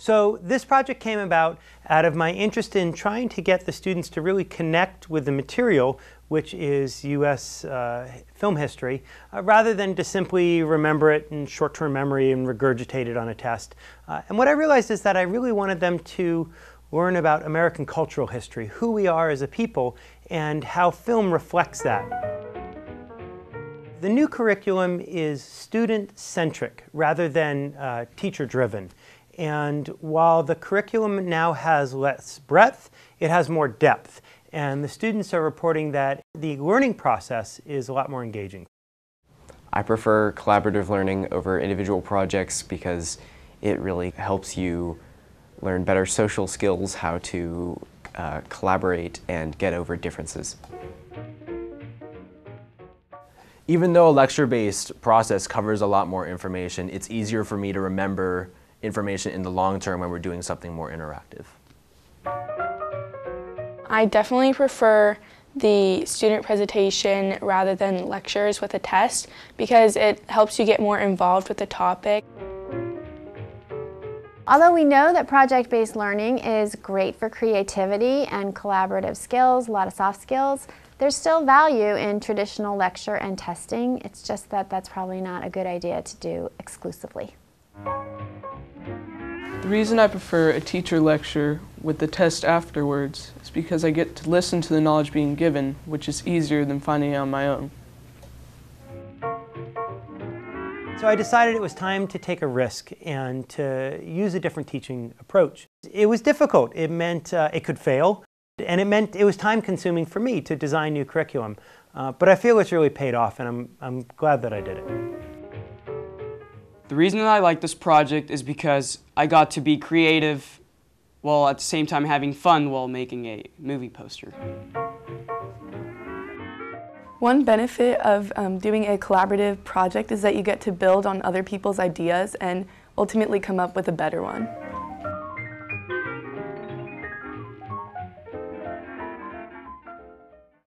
So this project came about out of my interest in trying to get the students to really connect with the material, which is U.S. Uh, film history, uh, rather than to simply remember it in short-term memory and regurgitate it on a test. Uh, and what I realized is that I really wanted them to learn about American cultural history, who we are as a people, and how film reflects that. The new curriculum is student-centric rather than uh, teacher-driven. And while the curriculum now has less breadth, it has more depth. And the students are reporting that the learning process is a lot more engaging. I prefer collaborative learning over individual projects because it really helps you learn better social skills, how to uh, collaborate and get over differences. Even though a lecture-based process covers a lot more information, it's easier for me to remember information in the long term when we're doing something more interactive. I definitely prefer the student presentation rather than lectures with a test because it helps you get more involved with the topic. Although we know that project-based learning is great for creativity and collaborative skills, a lot of soft skills, there's still value in traditional lecture and testing. It's just that that's probably not a good idea to do exclusively. The reason I prefer a teacher lecture with the test afterwards is because I get to listen to the knowledge being given, which is easier than finding it on my own. So I decided it was time to take a risk and to use a different teaching approach. It was difficult. It meant uh, it could fail, and it meant it was time consuming for me to design new curriculum. Uh, but I feel it's really paid off, and I'm, I'm glad that I did it. The reason that I like this project is because I got to be creative while at the same time having fun while making a movie poster. One benefit of um, doing a collaborative project is that you get to build on other people's ideas and ultimately come up with a better one.